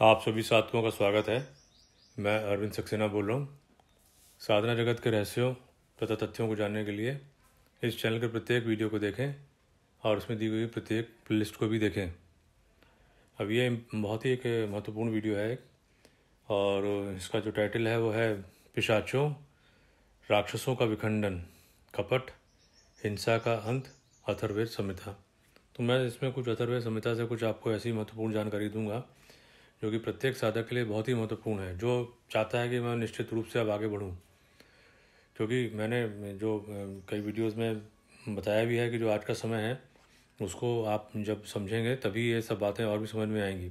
आप सभी साथियों का स्वागत है। मैं अरविंद सक्सेना बोल रहा हूँ। साधना जगत के रहस्यों तथा तथ्यों को जानने के लिए इस चैनल के प्रत्येक वीडियो को देखें और उसमें दी गई प्रत्येक लिस्ट को भी देखें। अब ये बहुत ही एक महत्वपूर्ण वीडियो है और इसका जो टाइटल है वो है पिशाचों, राक्षसों का विखंडन, कपट, हिंसा का अंत अथर्वेद संहिता। तो मैं इसमें कुछ अथर्वेद संहिता से कुछ आपको ऐसी महत्वपूर्ण जानकारी दूँगा जो कि प्रत्येक साधक के लिए बहुत ही महत्वपूर्ण है। जो चाहता है कि मैं निश्चित रूप से अब आगे बढ़ूँ। क्योंकि मैंने जो कई वीडियोस में बताया भी है कि जो आज का समय है, उसको आप जब समझेंगे तभी ये सब बातें और भी समझ में आएँगी।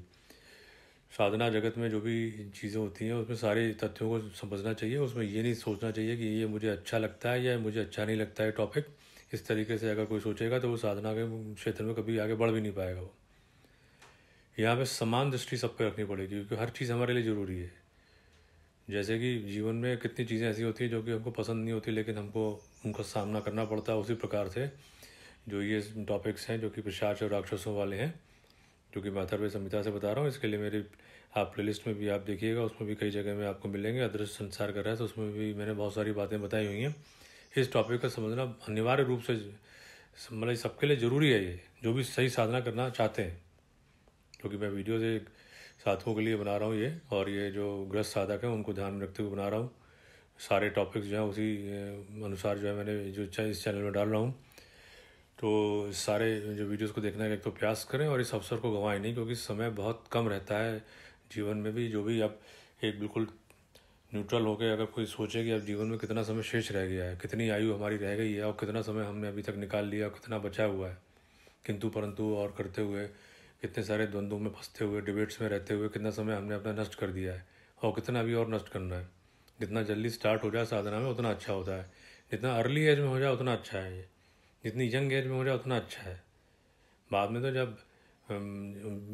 साधना जगत में जो भी चीज़ें होती हैं, उसमें सारे तथ्यों को समझना चाहिए। उसमें ये नहीं सोचना चाहिए कि ये मुझे अच्छा लगता है या मुझे अच्छा नहीं लगता है टॉपिक इस तरीके से अगर कोई सोचेगा तो वो साधना के क्षेत्र में कभी आगे बढ़ भी नहीं पाएगा वो। यहाँ पे समान दृष्टि सब पे रखनी पड़ेगी, क्योंकि हर चीज़ हमारे लिए ज़रूरी है। जैसे कि जीवन में कितनी चीज़ें ऐसी होती हैं जो कि हमको पसंद नहीं होती, लेकिन हमको उनका सामना करना पड़ता है उसी प्रकार से। जो ये टॉपिक्स हैं, जो कि पिशाच और राक्षसों वाले हैं, जो कि मैं अथर्व संहिता से बता रहा हूँ, इसके लिए मेरी, आप प्लेलिस्ट में भी आप देखिएगा, उसमें भी कई जगह में आपको मिलेंगे, अदृश्य संसार कर रहा है तो उसमें भी मैंने बहुत सारी बातें बताई हुई हैं। इस टॉपिक का समझना अनिवार्य रूप से मतलब सबके लिए ज़रूरी है ये, जो भी सही साधना करना चाहते हैं। क्योंकि मैं वीडियो से साथियों के लिए बना रहा हूँ ये, और ये जो ग्रस्त साधक हैं, उनको ध्यान में रखते हुए बना रहा हूँ। सारे टॉपिक्स जो हैं, उसी अनुसार जो है मैंने जो इस चैनल में डाल रहा हूँ। तो सारे जो वीडियोस को देखने एक तो प्रयास करें, और इस अवसर को गंवाएँ नहीं, क्योंकि समय बहुत कम रहता है जीवन में भी। जो भी आप एक बिल्कुल न्यूट्रल होकर अगर कोई सोचे कि अब जीवन में कितना समय शेष रह गया है, कितनी आयु हमारी रह गई है, और कितना समय हमने अभी तक निकाल लिया और कितना बचा हुआ है, किंतु परंतु और करते हुए कितने सारे द्वंद्वों में फंसते हुए डिबेट्स में रहते हुए, कितना समय हमने अपना नष्ट कर दिया है और कितना अभी और नष्ट करना है। जितना जल्दी स्टार्ट हो जाए साधना में, उतना अच्छा होता है। जितना अर्ली एज में हो जाए, उतना अच्छा है ये। जितनी यंग एज में हो जाए, उतना अच्छा है। बाद में तो जब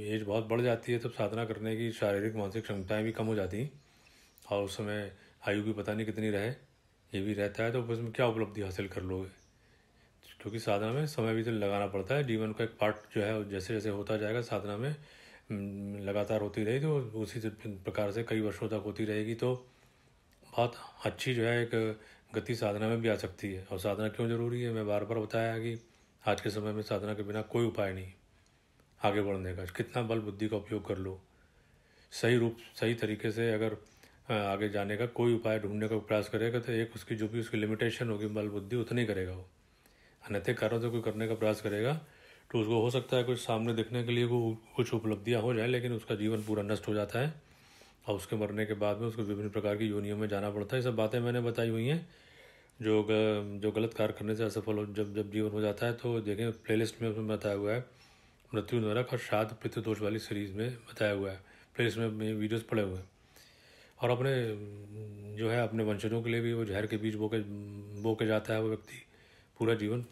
एज बहुत बढ़ जाती है, तब साधना करने की शारीरिक, मानसिक क्षमताएँ भी कम हो जाती और उस समय आयु भी पता नहीं कितनी रहे, ये भी रहता है तो उसमें क्या उपलब्धि हासिल कर लोगे? क्योंकि साधना में समय भी तो लगाना पड़ता है। जीवन का एक पार्ट जो है जैसे जैसे होता जाएगा, साधना में लगातार होती रहेगी तो उसी प्रकार से कई वर्षों तक होती रहेगी। तो बहुत अच्छी जो है, एक गति साधना में भी आ सकती है। और साधना क्यों ज़रूरी है? मैं बार बार बताया कि आज के समय में साधना के बिना कोई उपाय नहीं। आगे बढ़ने का, कितना बल बुद्धि का उपयोग कर लो। सही रूप, सही तरीके से अगर आगे जाने का कोई उपाय ढूँढने का प्रयास करेगा तो एक उसकी, जो भी उसकी लिमिटेशन होगी, बल बुद्धि, उतनी करेगा वो। अनैतिक कार्यों से कोई करने का प्रयास करेगा तो उसको हो सकता है कुछ सामने देखने के लिए कुछ उपलब्धियाँ हो जाए, लेकिन उसका जीवन पूरा नष्ट हो जाता है। और उसके मरने के बाद में उसको विभिन्न प्रकार की योनियों में जाना पड़ता है। ये सब बातें मैंने बताई हुई हैं, जो जो गलत कार्य करने से असफल हो, जब जब जीवन हो जाता है तो देखें प्लेलिस्ट में उसमें बताया हुआ है, मृत्यु नरक और शाद पितृ दोष वाली सीरीज़ में बताया हुआ है। प्लेलिस्ट में वीडियोस पड़े हुए हैं। और अपने, जो है, अपने वंशजों के लिए भी वो जहर के बीच बो के बो के जाता है वो व्यक्ति। पूरा जीवन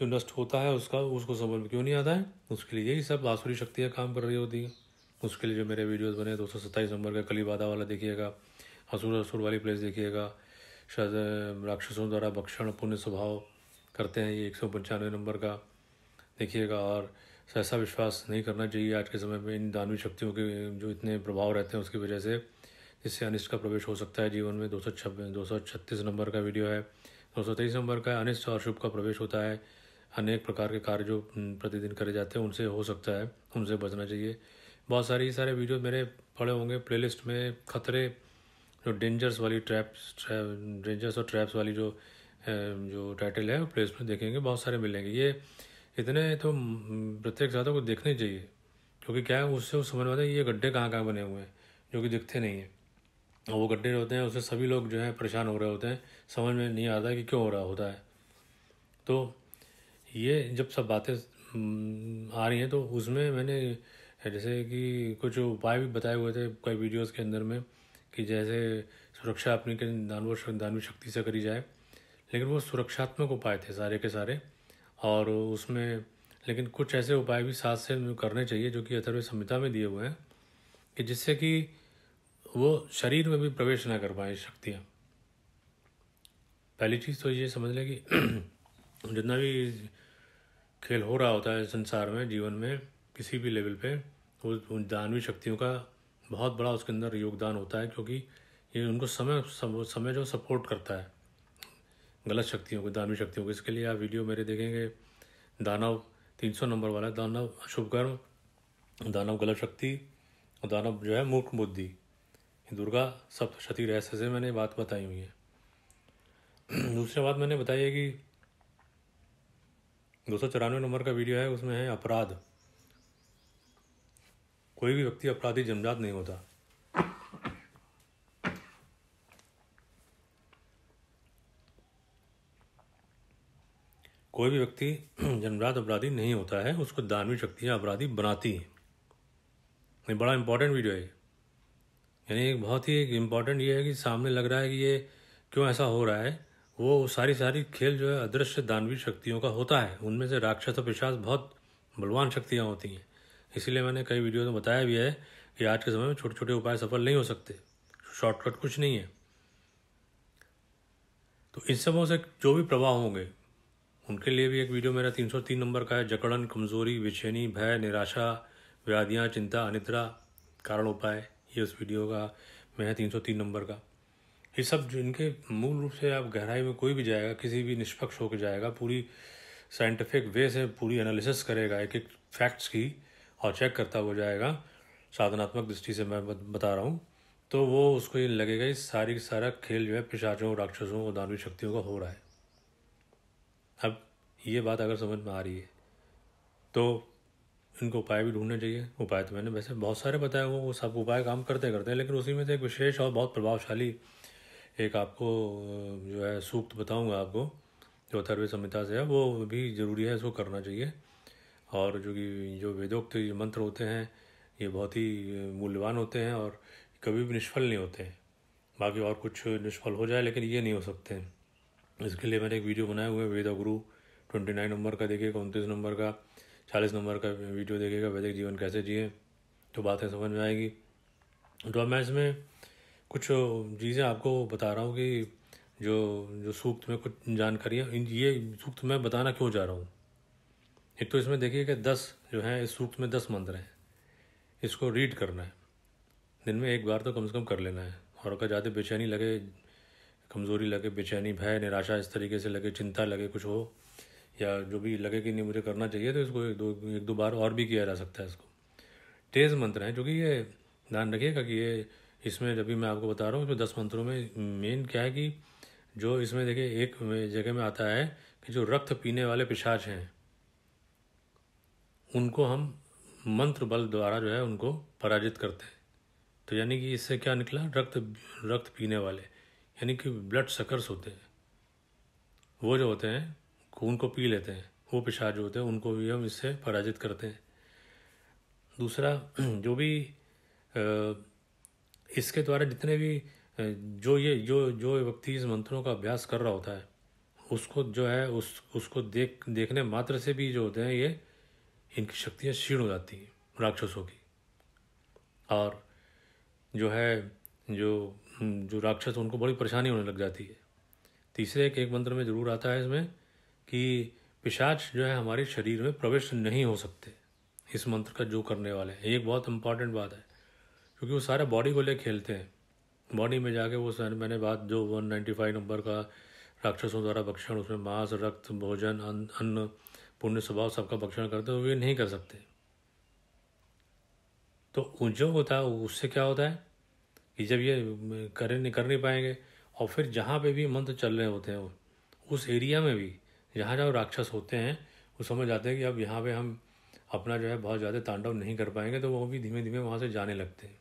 जो नष्ट होता है उसका, उसको समझ में क्यों नहीं आता है? उसके लिए यही सब आसुरी शक्तियाँ काम कर रही होती हैं। उसके लिए जो मेरे वीडियोस बने दो सौ सत्ताईस नंबर का कली बाधा वाला देखिएगा असुर असुर वाली प्लेस देखिएगा, शायद राक्षसों द्वारा भक्षण, पुण्य स्वभाव करते हैं, ये एक सौ पंचानवे नंबर का देखिएगा, और ऐसा विश्वास नहीं करना चाहिए आज के समय में इन दानवी शक्तियों के, जो इतने प्रभाव रहते हैं उसकी वजह से, जिससे अनिष्ट का प्रवेश हो सकता है जीवन में। दो सौ छब्बीस दो सौ छत्तीस नंबर का वीडियो है। दो सौ तेईस नंबर का अनिष्ट और शुभ का प्रवेश होता है। अनेक प्रकार के कार्य जो प्रतिदिन करे जाते हैं, उनसे हो सकता है, उनसे बचना चाहिए। बहुत सारी, सारे वीडियो मेरे पड़े होंगे। प्लेलिस्ट में खतरे, जो डेंजर्स वाली ट्रैप्स डेंजर्स और ट्रैप्स वाली जो जो टाइटल है प्लेस में देखेंगे, बहुत सारे मिलेंगे। ये इतने तो प्रत्येक ज़्यादा को देखने चाहिए, क्योंकि क्या है, उससे वो समझ में आता है ये गड्ढे कहाँ कहाँ बने हुए हैं, जो कि दिखते नहीं हैं। और वो गड्ढे होते हैं, उससे सभी लोग जो है परेशान हो रहे होते हैं। समझ में नहीं आता कि क्यों हो रहा होता है। तो ये जब सब बातें आ रही हैं तो उसमें मैंने जैसे कि कुछ उपाय भी बताए हुए थे कई वीडियोस के अंदर में कि जैसे सुरक्षा अपनी के दानव दानवी शक्ति से करी जाए। लेकिन वो सुरक्षात्मक उपाय थे सारे के सारे। और उसमें लेकिन कुछ ऐसे उपाय भी साथ से करने चाहिए जो कि अथर्व संहिता में दिए हुए हैं कि जिससे कि वो शरीर में भी प्रवेश ना कर पाए शक्तियाँ। पहली चीज़ तो ये समझ लें कि जितना भी खेल हो रहा होता है संसार में, जीवन में, किसी भी लेवल पे उन दानवी शक्तियों का बहुत बड़ा उसके अंदर योगदान होता है क्योंकि ये उनको समय समय जो सपोर्ट करता है। गलत शक्तियों को, दानवी शक्तियों को। इसके लिए आप वीडियो मेरे देखेंगे, दानव तीन सौ नंबर वाला, दानव शुभ कर्म दानव गलत शक्ति और दानव जो है मूर्ख बुद्धि। दुर्गा सप्तशती रहस्य से मैंने बात बताई हुई है। दूसरी बात मैंने बताई है कि दो सौ चौरानवे नंबर का वीडियो है, उसमें है अपराध। कोई भी व्यक्ति अपराधी जन्मजात नहीं होता। कोई भी व्यक्ति जन्मजात अपराधी नहीं होता है, उसको दानवी शक्तियाँ अपराधी बनाती हैं। ये बड़ा इंपॉर्टेंट वीडियो है यानी एक बहुत ही एक इंपॉर्टेंट ये है कि सामने लग रहा है कि ये क्यों ऐसा हो रहा है? वो सारी सारी खेल जो है अदृश्य दानवी शक्तियों का होता है। उनमें से राक्षस और पिशाच बहुत बलवान शक्तियाँ होती हैं। इसीलिए मैंने कई वीडियो में बताया भी है कि आज के समय में छोटे छोटे उपाय सफल नहीं हो सकते। शॉर्टकट कुछ नहीं है। तो इन सबों से जो भी प्रभाव होंगे, उनके लिए भी एक वीडियो मेरा तीन सौ तीन नंबर का है। जकड़न, कमज़ोरी विचैनी भय, निराशा, व्याधियाँ, चिंता, अनिद्रा, कारण उपाय। ये उस वीडियो का, मैं तीन सौ तीन नंबर का। ये सब इनके मूल रूप से आप गहराई में कोई भी जाएगा, किसी भी निष्पक्ष होकर जाएगा, पूरी साइंटिफिक वे से पूरी एनालिसिस करेगा, एक एक फैक्ट्स की और चेक करता हुआ जाएगा। साधनात्मक दृष्टि से मैं बता रहा हूँ। तो वो उसको ये लगेगा कि सारी सारा खेल जो है पिशाचों, राक्षसों और दानवी शक्तियों का हो रहा है। अब ये बात अगर समझ में आ रही है तो इनको उपाय भी ढूँढने चाहिए। उपाय तो मैंने वैसे बहुत सारे बताए वो वो सब उपाय काम करते करते हैं, लेकिन उसी में से एक विशेष और बहुत प्रभावशाली एक आपको जो है सूक्त बताऊँगा आपको, जो अथर्व संहिता से है, वो भी ज़रूरी है, इसको करना चाहिए। और जो कि, जो वेदोक्त मंत्र होते हैं, ये बहुत ही मूल्यवान होते हैं और कभी भी निष्फल नहीं होते हैं। बाकी और कुछ निष्फल हो जाए, लेकिन ये नहीं हो सकते इसके लिए मैंने एक वीडियो बनाया हुआ है वेद गुरु ट्वेंटी नाइन नंबर का देखिएगा उनतीस नंबर का। चालीस नंबर का वीडियो देखेगा, वैदिक जीवन कैसे जिए तो बातें समझ में आएगी। तो मैं इसमें कुछ चीज़ें आपको बता रहा हूँ कि जो जो सूक्त में कुछ जानकारियाँ ये सूक्त मैं बताना क्यों जा रहा हूँ? एक तो इसमें देखिए कि दस जो है, इस सूक्त में दस मंत्र हैं। इसको रीड करना है। दिन में एक बार तो कम से कम कर लेना है। और अगर ज़्यादा बेचैनी लगे, कमज़ोरी लगे, बेचैनी, भय, निराशा इस तरीके से लगे, चिंता लगे, कुछ हो या जो भी लगे कि नहीं, मुझे करना चाहिए तो इसको एक दो एक दो बार और भी किया जा सकता है इसको। तेज़ मंत्र हैं जो कि ये ध्यान रखिएगा कि ये इसमें जब भी मैं आपको बता रहा हूँ तो दस मंत्रों में मेन क्या है कि जो इसमें देखिए, एक जगह में आता है कि जो रक्त पीने वाले पिशाच हैं, उनको हम मंत्र बल द्वारा जो है उनको पराजित करते हैं। तो यानी कि इससे क्या निकला? रक्त रक्त पीने वाले, यानी कि ब्लड सकर्स होते हैं। वो जो होते हैं खून को पी लेते हैं, वो पिशाच जो होते हैं, उनको भी हम इससे पराजित करते हैं। दूसरा, जो भी इसके द्वारा जितने भी जो ये, जो जो व्यक्ति इस मंत्रों का अभ्यास कर रहा होता है, उसको जो है, उस, उसको देख, देखने मात्र से भी जो होते हैं, ये, इनकी शक्तियाँ क्षीण हो जाती हैं, राक्षसों की। और जो है, जो जो राक्षस, उनको बड़ी परेशानी होने लग जाती है। तीसरे एक एक मंत्र में ज़रूर आता है इसमें कि पिशाच जो है हमारे शरीर में प्रवेश नहीं हो सकते। इस मंत्र का जो करने वाले हैं। एक बहुत इंपॉर्टेंट बात है। क्योंकि वो सारे बॉडी को ले खेलते हैं। बॉडी में जाके वो सर, मैंने बात जो 195 नंबर का राक्षसों द्वारा भक्षण, उसमें मांस, रक्त, भोजन अन्न, पुण्य, स्वभाव सबका भक्षण करते हुए नहीं कर सकते। तो जो होता है उससे क्या होता है कि जब ये कर नहीं कर नहीं पाएँगे, और फिर जहाँ पे भी मंत्र चल रहे होते हैं, उस एरिया में भी जहाँ जहाँ राक्षस होते हैं, वो समझ जाते हैं कि अब यहाँ पे हम अपना जो है बहुत ज़्यादा तांडव नहीं कर पाएँगे तो वो भी धीमे धीमे वहाँ से जाने लगते हैं।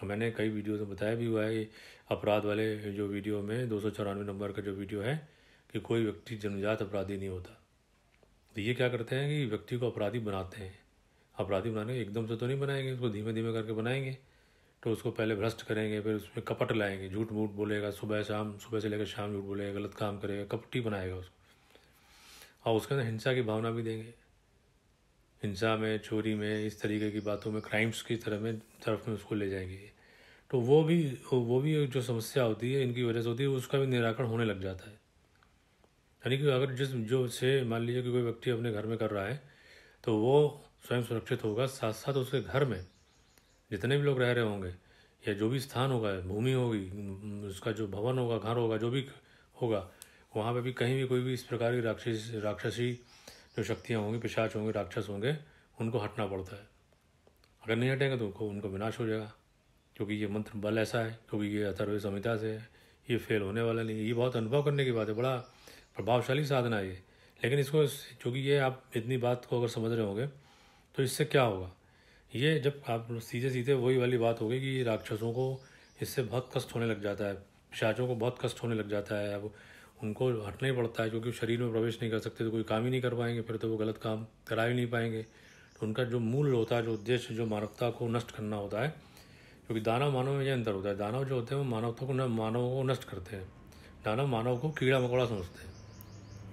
मैंने कई वीडियो में बताया भी हुआ है अपराध वाले जो वीडियो में, दो सौ चौरानवे नंबर का जो वीडियो है, कि कोई व्यक्ति जन्मजात अपराधी नहीं होता। तो ये क्या करते हैं कि व्यक्ति को अपराधी बनाते हैं। अपराधी बनाने एकदम से तो नहीं बनाएँगे, उसको धीमे धीमे करके बनाएँगे तो उसको पहले भ्रष्ट करेंगे, फिर उसमें कपट लाएँगे झूठ मूठ बोलेगा, सुबह शाम, सुबह से लेकर शाम झूठ बोलेगा, गलत काम करेगा, कपटी बनाएगा उसको। और उसके अंदर हिंसा की भावना भी देंगे। हिंसा में, चोरी में, इस तरीके की बातों में क्राइम्स की तरह में, तरफ़ में उसको ले जाएँगे। तो वो भी वो भी जो समस्या होती है, इनकी वजह से होती है, उसका भी निराकरण होने लग जाता है। यानी कि अगर जिस, जो से मान लीजिए कि कोई व्यक्ति अपने घर में कर रहा है तो वो स्वयं सुरक्षित होगा। साथ साथ उसके घर में जितने भी लोग रह रहे होंगे, या जो भी स्थान होगा, भूमि होगी, उसका जो भवन होगा, घर होगा, जो भी होगा वहाँ पे भी कहीं भी कोई भी इस प्रकार की राक्षस, राक्षसी जो शक्तियाँ होंगी, पिशाच होंगे, राक्षस होंगे, उनको हटना पड़ता है। अगर नहीं हटेंगे तो उनको उनको विनाश हो जाएगा, क्योंकि ये मंत्र बल ऐसा है, क्योंकि ये अथर्व संहिता से है, ये फेल होने वाला नहीं है। ये बहुत अनुभव करने की बात है, बड़ा प्रभावशाली साधना है ये। लेकिन इसको क्योंकि ये आप इतनी बात को अगर समझ रहे होंगे तो इससे क्या होगा? ये जब आप सीधे सीधे वही वाली बात होगी कि राक्षसों को इससे बहुत कष्ट होने लग जाता है, पिशाचों को बहुत कष्ट होने लग जाता है, अब उनको हटना ही पड़ता है, क्योंकि शरीर में प्रवेश नहीं कर सकते तो कोई काम ही नहीं कर पाएँगे, फिर तो वो गलत काम करा ही नहीं पाएँगे। तो उनका जो मूल होता है, जो उद्देश्य, जो मानवता को नष्ट करना होता है, क्योंकि दानव मानव में यह अंतर होता है। दानव जो होते हैं, वो मानवता को न, मानव को नष्ट करते हैं। दानव मानव को कीड़ा मकोड़ा समझते हैं।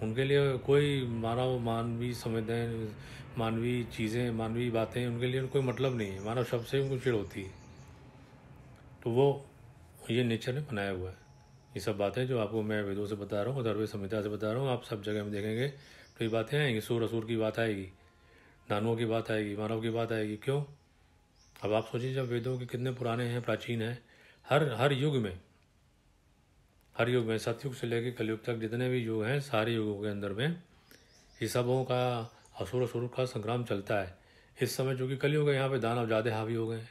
उनके लिए कोई मानव, मानवीय संवेदन, मानवीय चीज़ें, मानवीय बातें, उनके लिए कोई मतलब नहीं है। मानव शब्द से उनको चिड़ होती है। तो वो, ये नेचर ने बनाया हुआ है। ये सब बातें जो आपको मैं वेदों से बता रहा हूँ अथर्व संहिता से बता रहा हूँ। आप सब जगह में देखेंगे तो ये बातें आएँगी सूर असुर की बात आएगी, दानवों की बात आएगी, मानव की बात आएगी। क्यों? अब आप सोचिए जब वेदों के कितने पुराने हैं, प्राचीन हैं, हर हर युग में, हर युग में, सतयुग से लेकर कलयुग तक जितने भी युग हैं, सारे युगों के अंदर में ये सबों का असुर असुर का संग्राम चलता है। इस समय जो कि कलयुग है, यहाँ पे दानव ज़्यादा हावी हो गए हैं।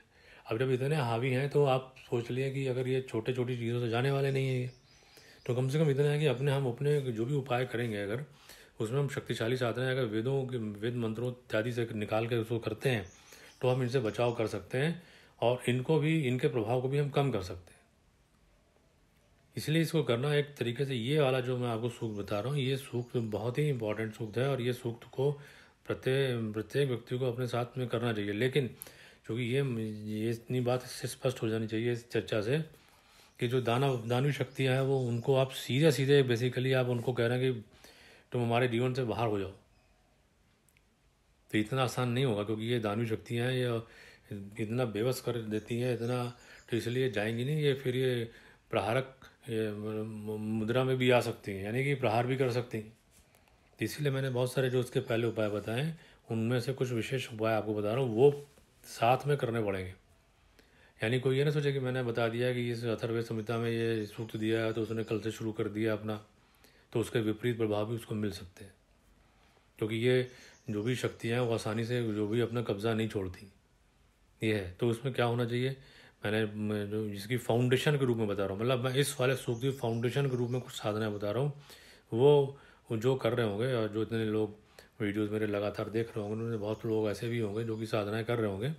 अब जब इतने हावी हैं तो आप सोच लिए कि अगर ये छोटे छोटी चीज़ों से जाने वाले नहीं है ये तो कम से कम इतना है कि अपने हम अपने जो भी उपाय करेंगे अगर, उसमें हम शक्तिशाली साधन हैं, अगर वेदों के, वेद मंत्रों इत्यादि से निकाल कर उसको करते हैं तो हम इनसे बचाव कर सकते हैं और इनको भी, इनके प्रभाव को भी हम कम कर सकते हैं। इसलिए इसको करना एक तरीके से ये वाला जो मैं आपको सूक्त बता रहा हूँ, ये सूक्त बहुत ही इंपॉर्टेंट सूक्त है और ये सूक्त को प्रत्येक प्रत्येक व्यक्ति को अपने साथ में करना चाहिए। लेकिन क्योंकि ये ये इतनी बात इससे स्पष्ट हो जानी चाहिए इस चर्चा से कि जो दानव दानवी शक्तियाँ हैं, वो उनको आप सीधे सीधे बेसिकली आप उनको कह रहे हैं कि तुम हमारे जीवन से बाहर हो जाओ। तो इतना आसान नहीं होगा क्योंकि ये दानवी शक्तियाँ हैं, ये इतना बेबस कर देती हैं, इतना तो इसलिए जाएँगी नहीं, ये फिर ये प्रहारक, ये मुद्रा में भी आ सकती हैं, यानी कि प्रहार भी कर सकती हैं। तो इसीलिए मैंने बहुत सारे जो उसके पहले उपाय बताए उनमें से कुछ विशेष उपाय आपको बता रहा हूँ, वो साथ में करने पड़ेंगे। यानी कोई ये ना सोचे कि मैंने बता दिया कि इस अथर्व संहिता में ये सूक्त दिया है तो उसने कल से शुरू कर दिया अपना तो उसके विपरीत प्रभाव भी उसको मिल सकते हैं। क्योंकि ये जो भी शक्तियाँ वो आसानी से जो भी अपना कब्जा नहीं छोड़ती। ये है। तो उसमें क्या होना चाहिए? मैंने जो जिसकी फाउंडेशन के रूप में बता रहा हूँ मतलब मैं इस वाले सूख फाउंडेशन के रूप में कुछ साधनाएँ बता रहा हूँ। वो जो कर रहे होंगे, और जो इतने लोग वीडियोस मेरे लगातार देख रहे होंगे उनमें बहुत लोग ऐसे भी होंगे जो कि साधनाएँ कर रहे होंगे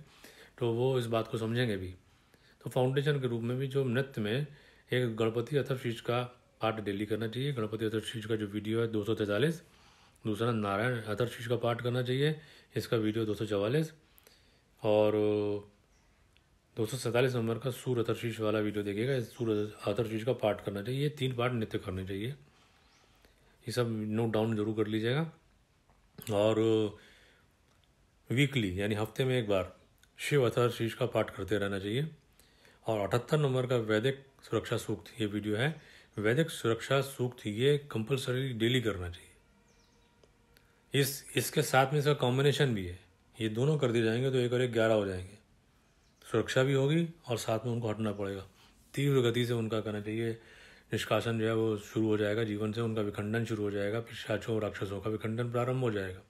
तो वो इस बात को समझेंगे भी। तो फाउंडेशन के रूप में भी जो नृत्य में एक गणपति अथर्शीज का पाठ डेली करना चाहिए, गणपति अथर्शीज का जो वीडियो है दो दूसरा नारायण अथर्शीज का पाठ करना चाहिए, इसका वीडियो दो और दो सौ सैंतालीस नंबर का सूर अतरशीष वाला वीडियो देखिएगा, इस सूर अतरशीष का पाठ करना चाहिए, ये तीन पाठ नित्य करने चाहिए। ये सब नोट डाउन ज़रूर कर लीजिएगा। और वीकली यानी हफ़्ते में एक बार, शिव अतरशीष का पाठ करते रहना चाहिए। और अठहत्तर नंबर का वैदिक सुरक्षा सूक्त, ये वीडियो है। वैदिक सुरक्षा सूक्त, ये कंपलसरी डेली करना चाहिए। इस, इसके साथ में इसका कॉम्बिनेशन भी है। ये दोनों कर दिए जाएँगे तो एक और एक ग्यारह हो जाएँगे। सुरक्षा भी होगी और साथ में उनको हटना पड़ेगा। तीव्र गति से उनका करना चाहिए। निष्कासन जो है वो शुरू हो जाएगा, जीवन से उनका विखंडन शुरू हो जाएगा, पिशाचों और राक्षसों का विखंडन प्रारंभ हो जाएगा।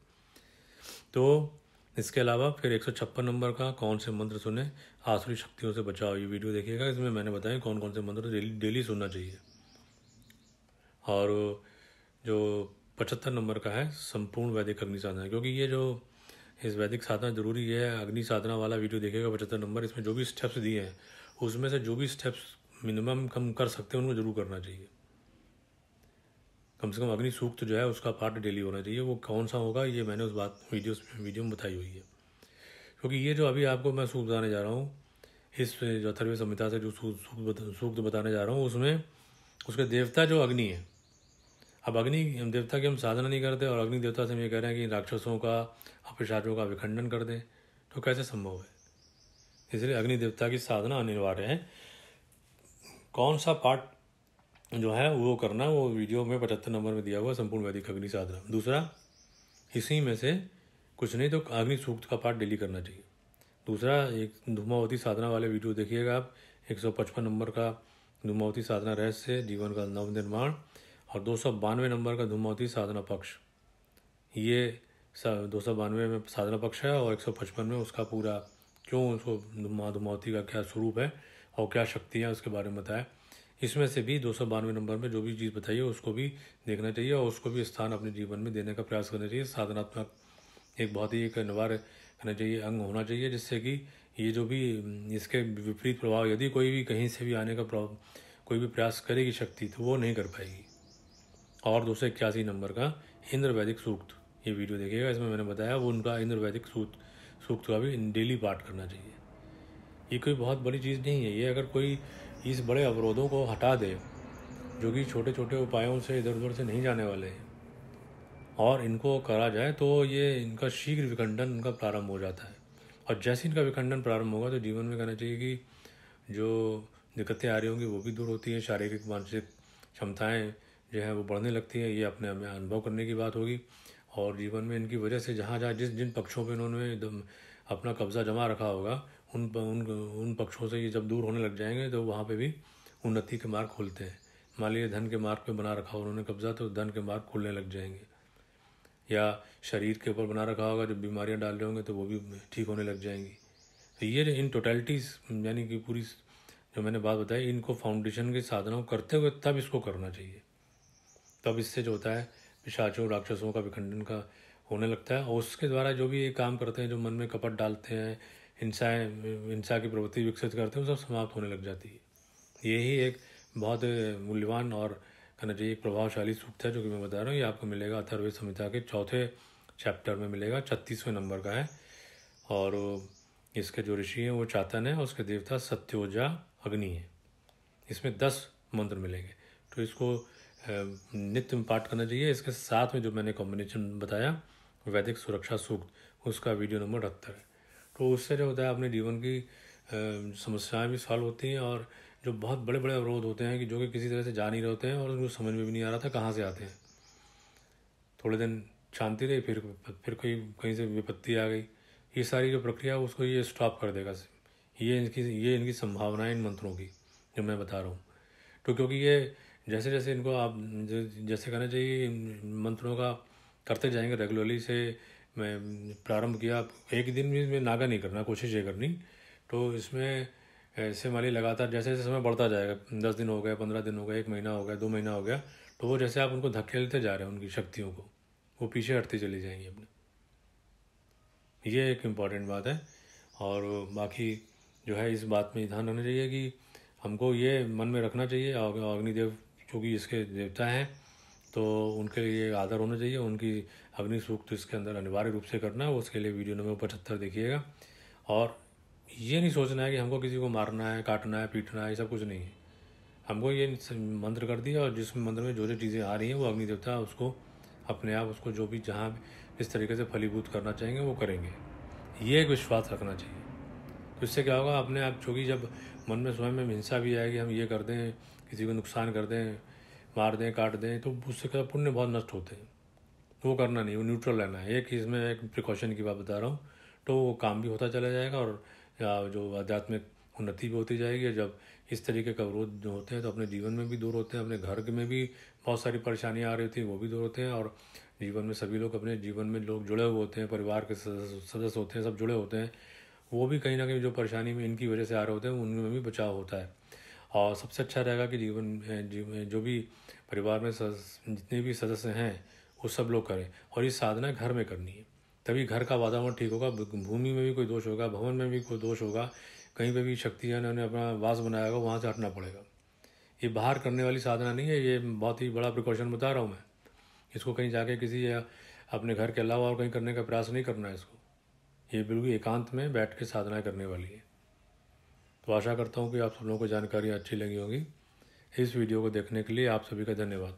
तो इसके अलावा फिर एक सौ छप्पन नंबर का कौन से मंत्र सुने? आसुरी शक्तियों से बचाओ, ये वीडियो देखिएगा, इसमें मैंने बताया कौन कौन से मंत्र डेली डेली सुनना चाहिए। और जो पचहत्तर नंबर का है, संपूर्ण वैदिक अग्नि साधना, क्योंकि ये जो इस वैदिक साधना ज़रूरी है, अग्नि साधना वाला वीडियो देखेगा पचहत्तर नंबर, इसमें जो भी स्टेप्स दिए हैं, उसमें से जो भी स्टेप्स मिनिमम कम कर सकते हैं, उनको ज़रूर करना चाहिए। कम से कम अग्नि सूक्त जो है, उसका पार्ट डेली होना चाहिए। वो कौन सा होगा, ये मैंने उस बात वीडियो वीडियो में बताई हुई है। क्योंकि ये जो अभी आपको मैं सूक्त बताने जा रहा हूँ, इस जो अथर्व संहिता से जो सूक्त बताने जा रहा हूँ, उसमें उसके देवता जो अग्नि है। अब अग्नि देवता की हम साधना नहीं करते, और अग्नि देवता से हम ये कह रहे हैं कि राक्षसों का अपशाचों का विखंडन कर दें तो कैसे संभव है? इसलिए अग्नि देवता की साधना अनिवार्य है। कौन सा पार्ट जो है वो करना है, वो वीडियो में पचहत्तर नंबर में दिया हुआ संपूर्ण वैदिक अग्नि साधना। दूसरा, इसी में से कुछ नहीं तो अग्नि सूक्त का पाठ डेली करना चाहिए। दूसरा, एक धूमावती साधना वाले वीडियो देखिएगा आप, एक सौ पचपन नंबर का धूमावती साधना रहस्य, जीवन का नव निर्माण, और दो सौ बानवे नंबर का धूमावती साधना पक्ष। ये दो सौ बानवे में साधना पक्ष है, और एक सौ पचपन में उसका पूरा क्यों उसको माँ धूमावती का क्या स्वरूप है और क्या शक्तियाँ उसके बारे में बताया इसमें से भी दो सौ बानवे नंबर में जो भी चीज़ बताइए, उसको भी देखना चाहिए और उसको भी स्थान अपने जीवन में देने का प्रयास करना चाहिए। साधनात्मक एक बहुत ही एक अनिवार्य करना चाहिए, अंग होना चाहिए, जिससे कि ये जो भी, इसके विपरीत प्रभाव, यदि कोई भी कहीं से भी आने का कोई भी प्रयास करेगी शक्ति तो वो नहीं कर पाएगी। और दो सौ इक्यासी नंबर का इंद्र वैदिक सूक्त, ये वीडियो देखिएगा, इसमें मैंने बताया वो उनका इंद्र वैदिक सूक्त सूक्त का भी डेली पाठ करना चाहिए। ये कोई बहुत बड़ी चीज़ नहीं है। ये अगर कोई इस बड़े अवरोधों को हटा दे, जो कि छोटे छोटे उपायों से इधर उधर से नहीं जाने वाले हैं, और इनको करा जाए तो ये इनका शीघ्र विखंडन उनका प्रारंभ हो जाता है। और जैसे इनका विखंडन प्रारंभ होगा तो जीवन में कहना चाहिए कि जो दिक्कतें आ रही होंगी, वो भी दूर होती हैं, शारीरिक, मानसिक क्षमताएँ जो है, वो बढ़ने लगती हैं। ये अपने हमें अनुभव करने की बात होगी। और जीवन में इनकी वजह से जहाँ जहाँ जिस जिन पक्षों पर इन्होंने अपना कब्जा जमा रखा होगा उन उन उन पक्षों से ये जब दूर होने लग जाएँगे तो वहाँ पे भी उन्नति के मार्ग खुलते हैं। मान लीजिए धन के मार्ग पे बना रखा हो उन्होंने कब्जा तो धन के मार्ग खुलने लग जाएँगे। या शरीर के ऊपर बना रखा होगा, जब बीमारियाँ डाल रहे होंगे तो वो भी ठीक होने लग जाएँगी। तो ये इन टोटलिटीज़ यानी कि पूरी जो मैंने बात बताई, इनको फाउंडेशन के साधनों करते हुए तब इसको करना चाहिए। तब इससे जो होता है, पिशाचों, राक्षसों का विखंडन का होने लगता है, और उसके द्वारा जो भी ये काम करते हैं, जो मन में कपट डालते हैं हिंसाएँ हिंसा की प्रवृत्ति विकसित करते हैं, वो सब समाप्त होने लग जाती है। यही एक बहुत मूल्यवान और कहना चाहिए एक प्रभावशाली सूक्त है जो कि मैं बता रहा हूँ। ये आपको मिलेगा अथर्वेद संहिता के चौथे चैप्टर में मिलेगा, छत्तीसवें नंबर का है। और इसके जो ऋषि हैं, वो चातन है उसके देवता सत्योजा अग्नि है। इसमें दस मंत्र मिलेंगे। तो इसको नित्य में पाठ करना चाहिए। इसके साथ में जो मैंने कॉम्बिनेशन बताया, वैदिक सुरक्षा सूक्त, उसका वीडियो नंबर अठहत्तर है। तो उससे जो होता है, अपने जीवन की समस्याएँ भी सॉल्व होती हैं और जो बहुत बड़े बड़े अवरोध होते हैं कि जो कि किसी तरह से जा नहीं रहे होते हैं और उनको समझ में भी नहीं आ रहा था कहाँ से आते हैं। थोड़े दिन शांति रही, फिर फिर कोई, कहीं से विपत्ति आ गई। ये सारी जो प्रक्रिया है, उसको ये स्टॉप कर देगा। ये इनकी ये इनकी संभावना है इन मंत्रों की, जो मैं बता रहा हूँ। तो क्योंकि ये जैसे जैसे इनको आप, जैसे कहना चाहिए मंत्रों का करते जाएँगे रेगुलरली से मैं प्रारंभ किया। एक दिन भी में नागा नहीं करना, कोशिश ये करनी। तो इसमें ऐसे मान माली लगातार, जैसे जैसे समय बढ़ता जाएगा, दस दिन हो गया पंद्रह दिन हो गया एक महीना हो गया, दो महीना हो गया तो वो जैसे आप उनको धकेलते जा रहे हैं, उनकी शक्तियों को, वो पीछे हटती चली जाएँगी अपने। ये एक इंपॉर्टेंट बात है। और बाकी जो है, इस बात में ध्यान रखना चाहिए कि हमको ये मन में रखना चाहिए अग्निदेव चूँकि इसके देवता हैं तो उनके लिए आदर होना चाहिए, उनकी अग्नि सूक्त इसके अंदर अनिवार्य रूप से करना है, उसके लिए वीडियो नंबर पचहत्तर देखिएगा। और ये नहीं सोचना है कि हमको किसी को मारना है, काटना है, पीटना है, ये सब कुछ नहीं है। हमको ये मंत्र कर दिया और जिस मंत्र में जो जो चीज़ें आ रही हैं, वो अग्नि देवता उसको, अपने आप उसको जो भी जहाँ इस तरीके से फलीभूत करना चाहेंगे, वो करेंगे। ये एक विश्वास रखना चाहिए। तो इससे क्या होगा, अपने आप चूँकि जब मन में, स्वयं में हिंसा भी आएगी, हम ये कर दें, किसी को नुकसान कर दें मार दें, काट दें तो उससे क्या पुण्य बहुत नष्ट होते हैं। वो करना नहीं, वो न्यूट्रल रहना है। एक इसमें एक प्रिकॉशन की बात बता रहा हूँ तो वो काम भी होता चला जाएगा और जो आध्यात्मिक उन्नति भी होती जाएगी। जब इस तरीके का अवरोध जो होते हैं तो अपने जीवन में भी दूर होते हैं, अपने घर में भी बहुत सारी परेशानियाँ आ रही होती हैं, वो भी दूर होते हैं। और जीवन में सभी लोग अपने जीवन में लोग जुड़े हुए होते हैं, परिवार के सदस्य होते हैं, सब जुड़े होते हैं। वो भी कहीं ना कहीं जो परेशानी में इनकी वजह से आ रहे होते हैं, उनमें भी बचाव होता है। और सबसे अच्छा रहेगा कि जीवन जीवन जो भी परिवार में जितने भी सदस्य हैं, वो सब लोग करें। और ये साधना घर में करनी है। तभी घर का वातावरण ठीक होगा भूमि में भी कोई दोष होगा, भवन में भी कोई दोष होगा, कहीं पे भी शक्तियाँ ने अपना वास बनाया होगा, वहाँ से हटना पड़ेगा। ये बाहर करने वाली साधना नहीं है, ये बहुत ही बड़ा प्रिकॉशन बता रहा हूँ मैं। इसको कहीं जाके किसी अपने घर के अलावा और कहीं करने का प्रयास नहीं करना है इसको। ये बिल्कुल एकांत में बैठ के साधनाएँ करने वाली है। तो आशा करता हूँ कि आप सब लोगों को जानकारी अच्छी लगी होगी। इस वीडियो को देखने के लिए आप सभी का धन्यवाद।